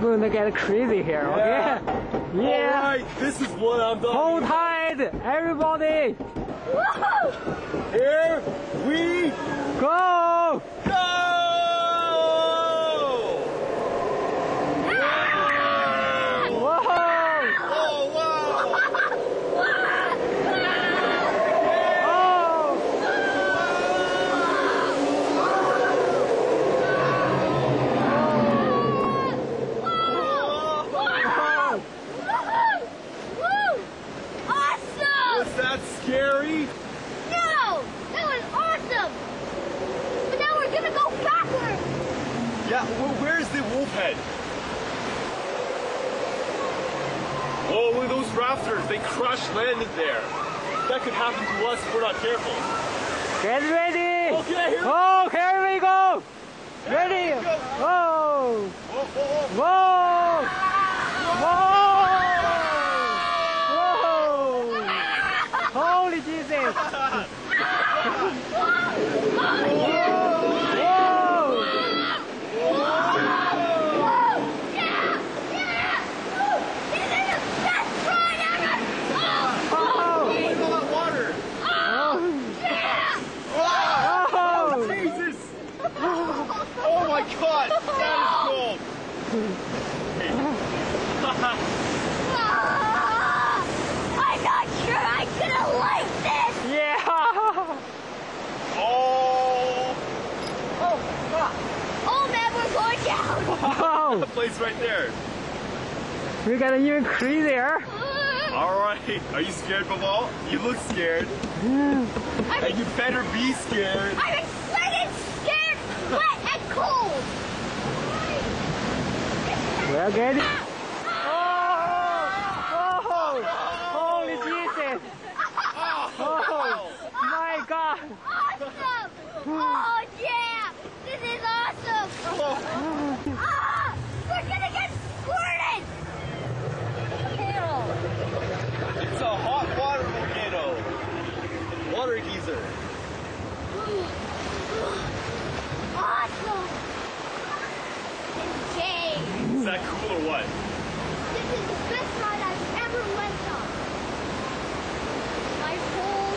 We're gonna get crazy here, okay? Yeah. Alright, this is what I'm doing. Hold talking tight, everybody. about. Here we Go! go! Whoa! Oh, wow! Oh! Oh, Awesome! was that scary? No! That was awesome! But now we're gonna go backwards! Yeah, well, where's the wolf head? Oh, look at those rafters. They crash landed there. That could happen to us if we're not careful. Get ready! Okay, here. Oh, here we go! Ready! go. Whoa, whoa, whoa. Whoa! Whoa! Whoa! Holy Jesus! Whoa! Oh! Look at all that water. Oh! Jesus! Oh my god! That is cold! I'm not sure I'm gonna like this! Yeah! oh! Oh Oh, man, we're going down! Oh! The place right there. We got even crazier! Alright. Are you scared, Bamal? You look scared. I'm, And you better be scared. I'm excited, scared, wet, and cold! We're getting. Oh, oh! Oh! Holy Jesus! Oh! My God! Awesome! Oh yeah! This is awesome! Oh, cool or what? this is the best ride I've ever went on. My whole